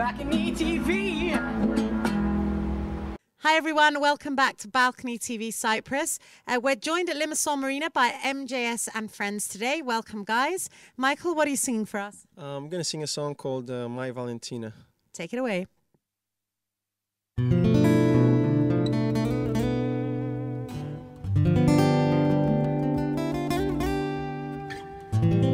Balcony TV. Hi everyone, welcome back to Balcony TV Cyprus. Uh, we're joined at Limassol Marina by MJS and friends today. Welcome, guys. Michael, what are you singing for us? Uh, I'm gonna sing a song called uh, My Valentina. Take it away. Puedo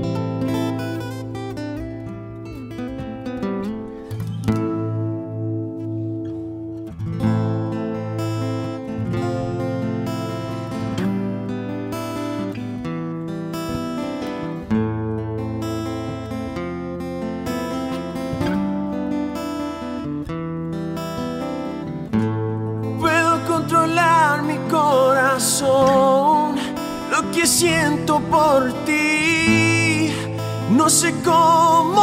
corazón, lo que siento por ti. No sé cómo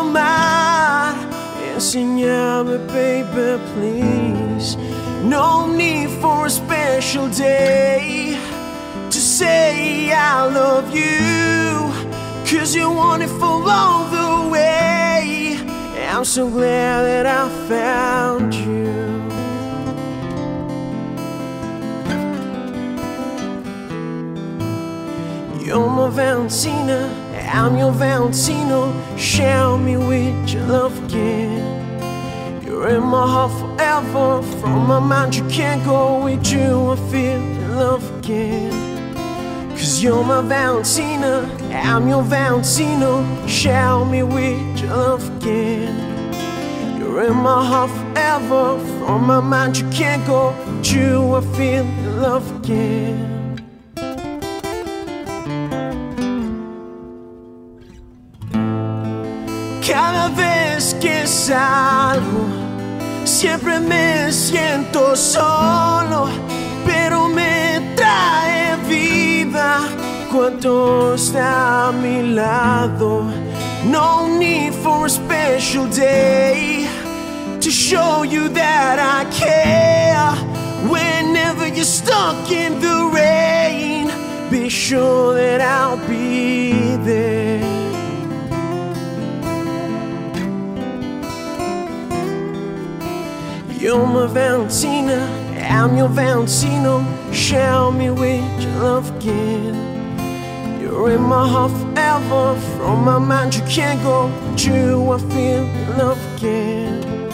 amar. Enséñame, baby, please. No need for a special day to say I love you. Cause you're wonderful all the way. I'm so glad that I found you. You're my Valentina, I'm your Valentino. Shower me with your love again. You're in my heart forever. From my mind, you can't go with you. I feel in love again. Cause you're my Valentina, I'm your Valentino. Shower me with your love again. You're in my heart forever. From my mind, you can't go with you. I feel in love again. Cada vez que salgo, siempre me siento solo, pero me trae vida cuando está a mi lado. No need for a special day to show you that I care. Whenever you're stuck in the rain, be sure that I'll be You're my Valentina, I'm your Valentino. Shower me with your love again. You're in my heart forever. From my mind, you can't go. You, I feel love again.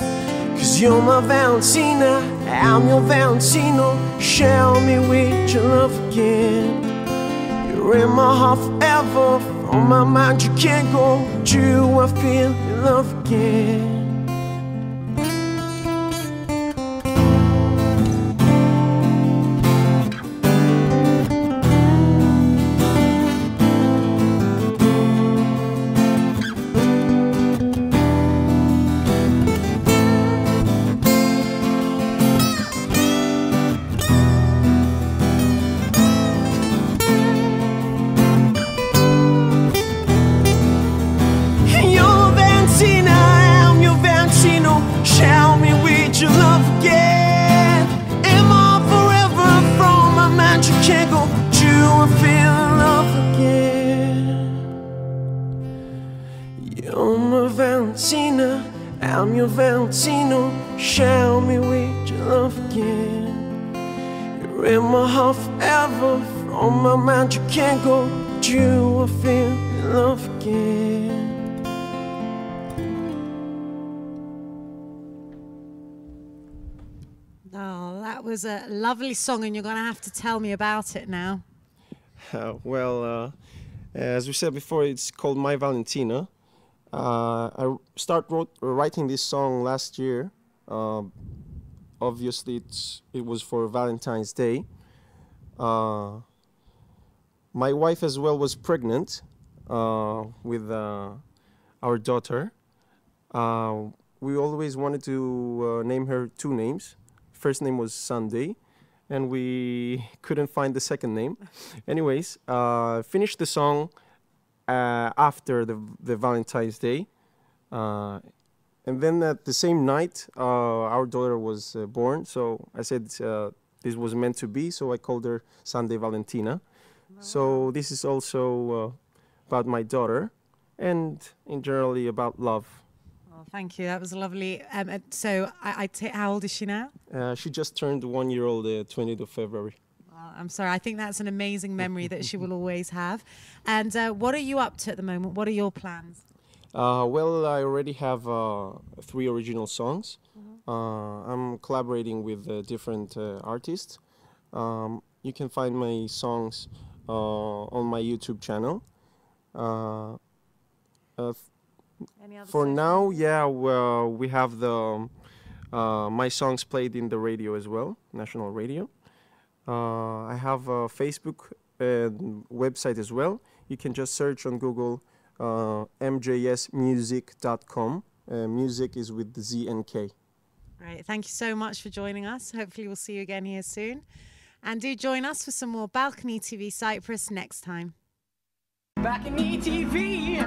Cause you're my Valentina, I'm your Valentino. Shower me with your love again. You're in my heart forever. From my mind, you can't go. You, I feel love again. Valentina, I'm your Valentino. Show me with your love again. You're in my heart forever. From my mind, you can't go. You I feel in love again. Oh, that was a lovely song, and you're going to have to tell me about it now. Uh, well, uh, as we said before, it's called My Valentina. Uh, I start wrote, writing this song last year. Uh, obviously, it was for Valentine's Day. Uh, my wife as well was pregnant uh, with uh, our daughter. Uh, we always wanted to name her two names. First name was Sunday, and we couldn't find the second name. Anyways, finished the song after the the Valentine's Day, uh, and then at the same night, uh, our daughter was uh, born. So I said uh, this was meant to be. So I called her Sunday Valentina. So this is also uh, about my daughter, and in generally about love. Oh, thank you. That was lovely. Um, uh, so, I, I how old is she now? Uh, she just turned one year old, uh, 20th of February. Well, I'm sorry. I think that's an amazing memory that she will always have. And uh, what are you up to at the moment? What are your plans? Uh, well, I already have uh, three original songs. Uh, I'm collaborating with uh, different uh, artists. Um, you can find my songs uh, on my YouTube channel. Uh, uh, for social now, yeah, well, we have the um, uh, my songs played in the radio as well, national radio. Uh, I have a Facebook and website as well. You can just search on Google uh, mjsmuzik.com. Uh, music is with the Z and K. Great. Thank you so much for joining us. Hopefully, we'll see you again here soon. And do join us for some more Balcony TV Cyprus next time. Back in ETV.